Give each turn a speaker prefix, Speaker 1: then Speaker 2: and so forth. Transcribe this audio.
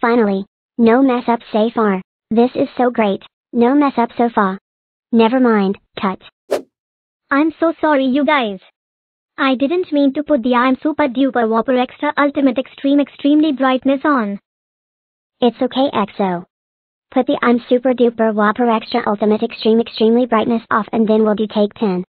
Speaker 1: Finally. No mess up so far. This is so great. No mess up so far. Never mind, cut.
Speaker 2: I'm so sorry you guys. I didn't mean to put the I'm super duper whopper extra ultimate extreme extremely brightness on.
Speaker 1: It's okay EXO. Put the I'm super duper whopper extra ultimate extreme extremely brightness off and then we'll do take 10.